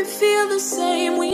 we feel the same. We